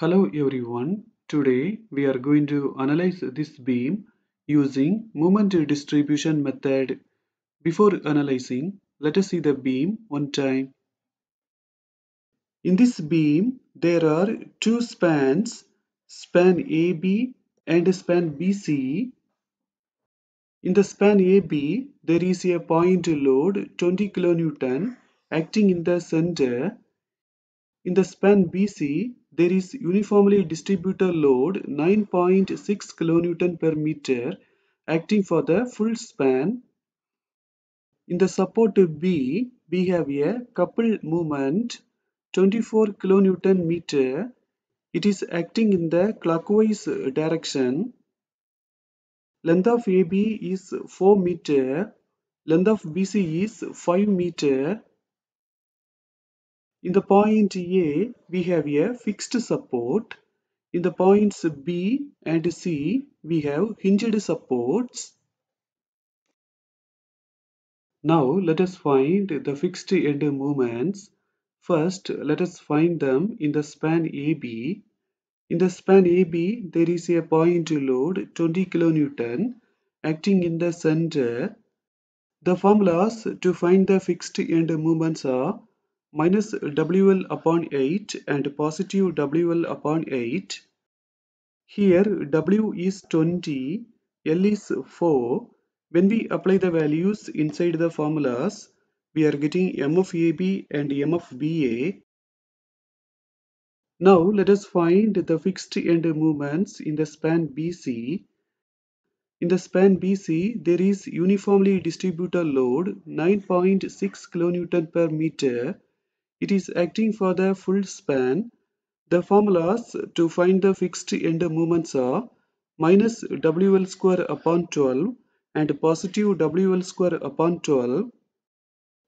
Hello everyone. Today we are going to analyze this beam using moment distribution method. Before analyzing, let us see the beam one time. In this beam, there are two spans, span AB and span BC. In the span AB, there is a point load 20 kN acting in the center. In the span BC, there is uniformly distributed load 9.6 kN per meter acting for the full span. In the support B, we have a coupled moment 24 kN meter. It is acting in the clockwise direction. Length of AB is 4 meter. Length of BC is 5 meter. In the point A, we have a fixed support. In the points B and C, we have hinged supports. Now let us find the fixed end moments. First, let us find them in the span AB. In the span AB, there is a point load 20 kN acting in the center. The formulas to find the fixed end moments are minus WL upon 8 and positive WL upon 8. Here W is 20, L is 4. When we apply the values inside the formulas, we are getting M of AB and M of BA. Now let us find the fixed end moments in the span BC. In the span BC, there is uniformly distributed load 9.6 kN per meter. It is acting for the full span. The formulas to find the fixed end moments are minus WL square upon 12 and positive WL square upon 12.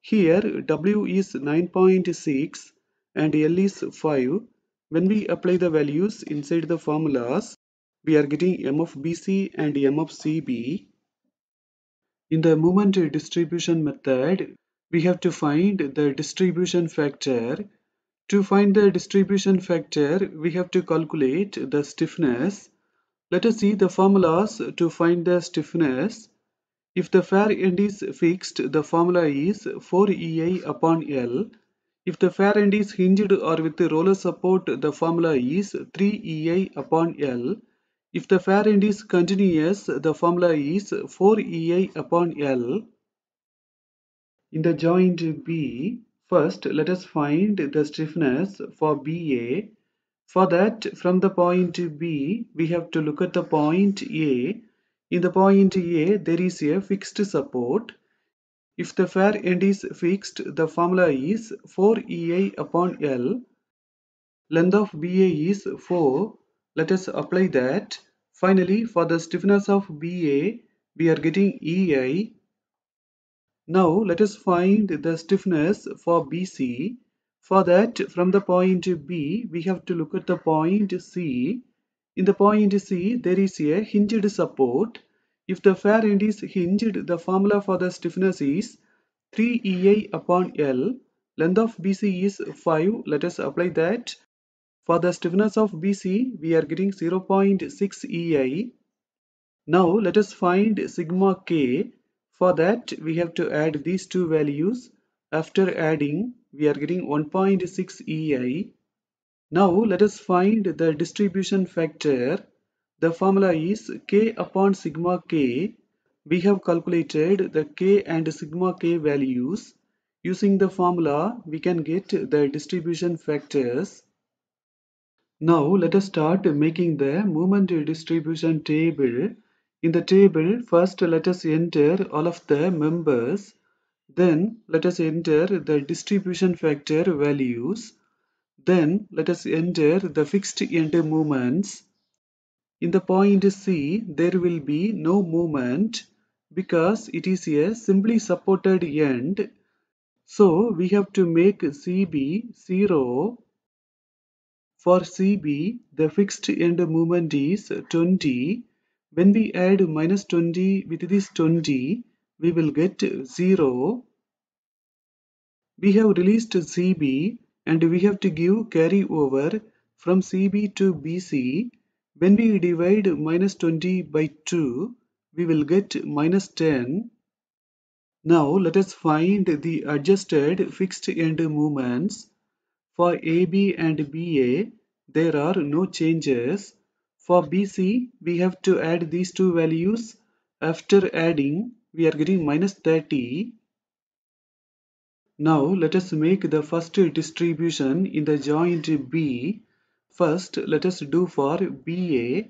Here W is 9.6 and L is 5. When we apply the values inside the formulas, we are getting M of BC and M of CB. In the moment distribution method, we have to find the distribution factor. To find the distribution factor, we have to calculate the stiffness. Let us see the formulas to find the stiffness. If the fair end is fixed, the formula is 4EI upon L. If the fair end is hinged or with roller support, the formula is 3EI upon L. If the fair end is continuous, the formula is 4EI upon L. In the joint B, first let us find the stiffness for BA. For that, from the point B, we have to look at the point A. In the point A, there is a fixed support. If the fair end is fixed, the formula is 4EI upon L. Length of BA is 4. Let us apply that. Finally, for the stiffness of BA, we are getting EI. Now, let us find the stiffness for BC. For that, from the point B, we have to look at the point C. In the point C, there is a hinged support. If the fair end is hinged, the formula for the stiffness is 3EI upon L. Length of BC is 5. Let us apply that. For the stiffness of BC, we are getting 0.6 EI. Now let us find sigma k. For that, we have to add these two values. After adding, we are getting 1.6 EI. Now let us find the distribution factor. The formula is k upon sigma k. We have calculated the k and sigma k values. Using the formula, we can get the distribution factors. Now let us start making the moment distribution table. In the table, first let us enter all of the members. Then let us enter the distribution factor values. Then let us enter the fixed end moments. In the point C, there will be no movement because it is a simply supported end. So we have to make CB 0 for CB, the fixed end moment is 20. When we add minus 20 with this 20, we will get 0. We have released CB and we have to give carry over from CB to BC, when we divide minus 20 by 2, we will get minus 10. Now let us find the adjusted fixed end moments. For AB and BA, there are no changes. For BC, we have to add these two values. After adding, we are getting minus 30. Now let us make the first distribution in the joint B. First, let us do for BA.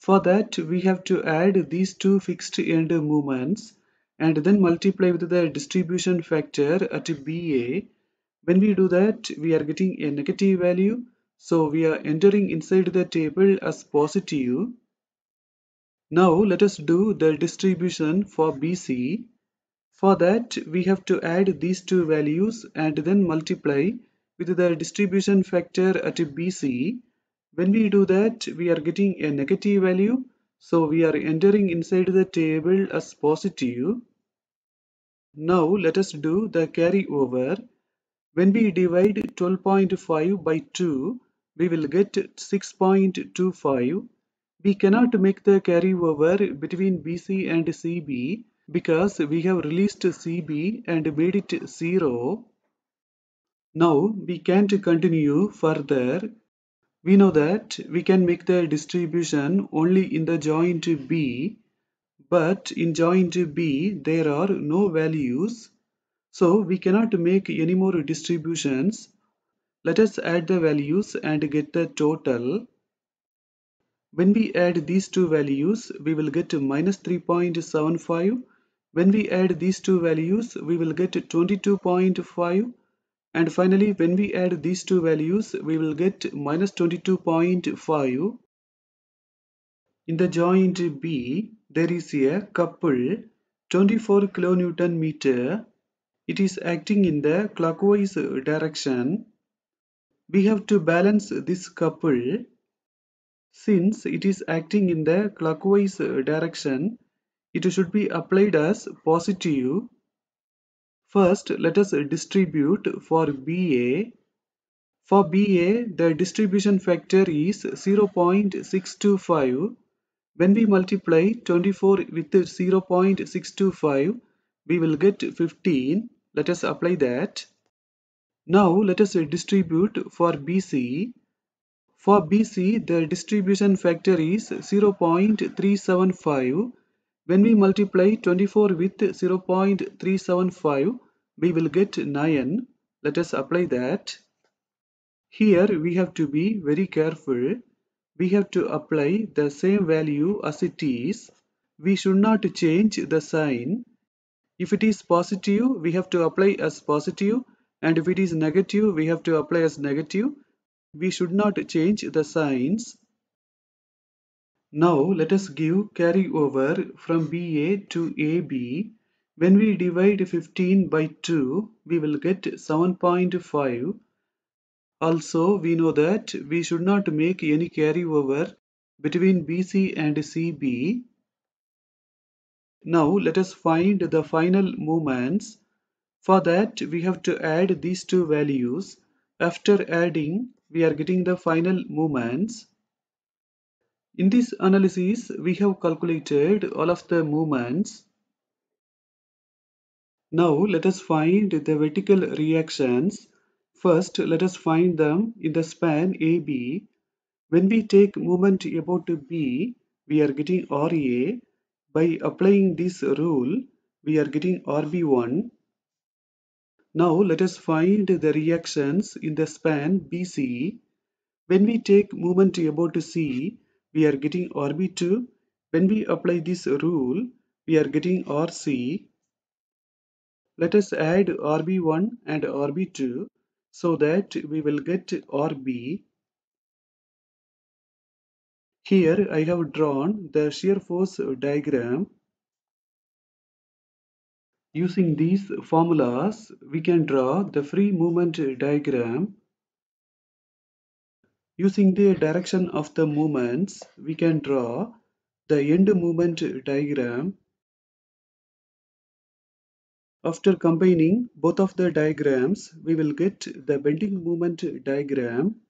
For that, we have to add these two fixed end moments and then multiply with the distribution factor at BA. When we do that, we are getting a negative value. So we are entering inside the table as positive. Now let us do the distribution for BC. For that, we have to add these two values and then multiply with the distribution factor at BC. When we do that, we are getting a negative value. So we are entering inside the table as positive. Now let us do the carryover. When we divide 12.5 by 2, we will get 6.25. We cannot make the carry over between BC and CB because we have released CB and made it 0. Now we can't continue further. We know that we can make the distribution only in the joint B, but in joint B there are no values. So we cannot make any more distributions. Let us add the values and get the total. When we add these two values, we will get minus 3.75 when we add these two values, we will get 22.5 and finally when we add these two values, we will get minus 22.5. In the joint B, there is a couple 24 kilonewton meter. It is acting in the clockwise direction. We have to balance this couple. Since it is acting in the clockwise uh, direction, it should be applied as positive. First, let us distribute for BA. For BA, the distribution factor is 0.625. When we multiply 24 with 0.625, we will get 15. Let us apply that. Now, let us distribute for BC. For BC, the distribution factor is 0.375 when we multiply 24 with 0.375, we will get 9. Let us apply that. Here we have to be very careful. We have to apply the same value as it is. We should not change the sign. If it is positive, we have to apply as positive and if it is negative, we have to apply as negative. We should not change the signs. Now let us give carry over from BA to AB. When we divide 15 by 2, we will get 7.5. Also, we know that we should not make any carry over between BC and CB. Now let us find the final moments. For that, we have to add these two values. After adding, we are getting the final moments. In this analysis, we have calculated all of the moments. Now let us find the vertical reactions. First, let us find them in the span AB. When we take moment about B, we are getting RA. By applying this rule, we are getting RB1. Now let us find the reactions in the span BC. When we take moment about to C, we are getting RB2. When we apply this rule, we are getting RC. Let us add RB1 and RB2 so that we will get RB. Here I have drawn the shear force diagram. Using these formulas, we can draw the free moment diagram Using the direction of the moments, we can draw the end moment diagram. After combining both of the diagrams, we will get the bending moment diagram.